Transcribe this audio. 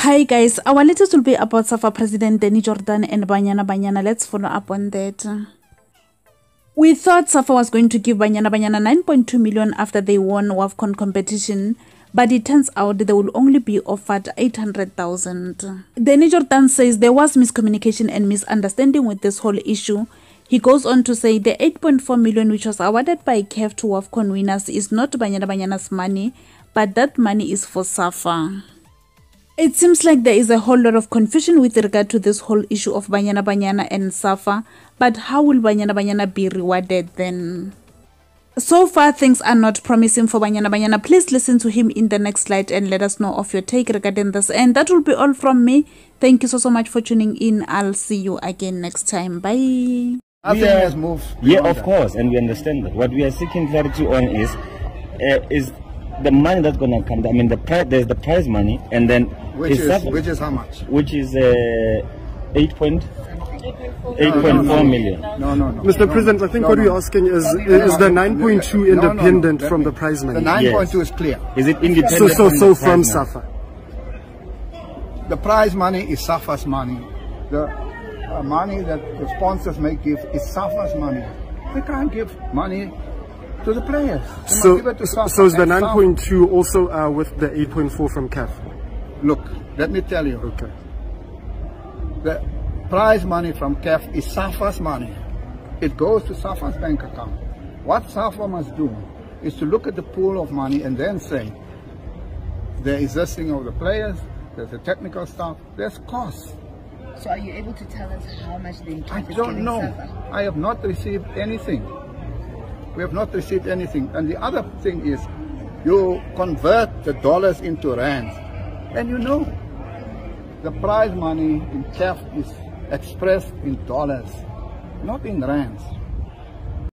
Hi guys, our latest will be about SAFA President Danny Jordaan and Banyana Banyana. Let's follow up on that. We thought SAFA was going to give Banyana Banyana 9.2 million after they won WAFCON competition, but it turns out they will only be offered 800,000. Danny Jordaan says there was miscommunication and misunderstanding with this whole issue. He goes on to say the 8.4 million which was awarded by CAF to WAFCON winners is not Banyana Banyana's money, but that money is for SAFA. It seems like there is a whole lot of confusion with regard to this whole issue of Banyana Banyana and SAFA, but how will Banyana Banyana be rewarded then? So far, things are not promising for Banyana Banyana. Please listen to him in the next slide and let us know of your take regarding this. And that will be all from me. Thank you so, so much for tuning in. I'll see you again next time. Bye. Nothing are- has moved. Yeah, of that. course, and we understand that. What we are seeking clarity on is, uh, is the money that's gonna come. I mean, the pri- there's the prize money, and then Which is, that- which is how much? which is uh, eight point eight point four million. No, no, no. Mr. no, President. I think No, what no. we're asking is, No, is the 9.2 no, no, no. independent from the prize money? The 9.2 is clear. Is it independent? So, so, from so the from? SAFA. The prize money is SAFA's money. The uh, money that the sponsors may give is SAFA's money. They can't give money to the players. They So, give it to SAFA. so is the 9.2 also uh, with the 8.4 from CAF? Look, let me tell you. Okay. The prize money from CAF is SAFA's money. It goes to SAFA's bank account. What SAFA must do is to look at the pool of money and then say, there is this thing of the players, there's the technical staff, there's costs. So are you able to tell us how much the I intent is don't know. Safa? I have not received anything. We have not received anything. And the other thing is, you convert the dollars into rands, and you know, the prize money in CAF is expressed in dollars, not in rands.